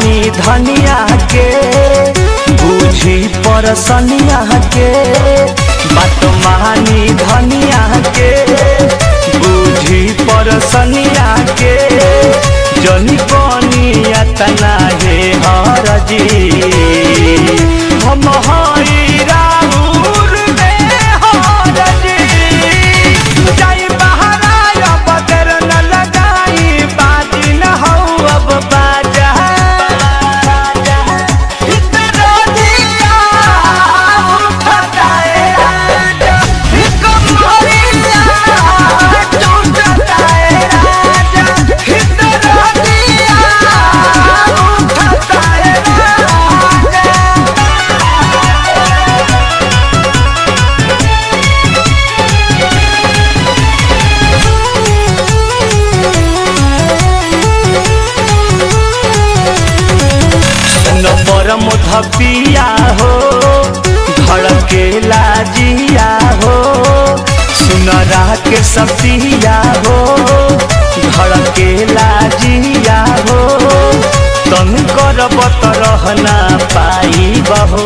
मानी धनिया के, बुझी परसनिया के, बात मानी धनिया के, बुझी परसनिया के, जनी कनिया तना हे हरजी हम पिया हो, धड़के लाजिया हो सुनरा के सतिया हो, धड़के लाजिया हो तन कर बत रहना पाई बहो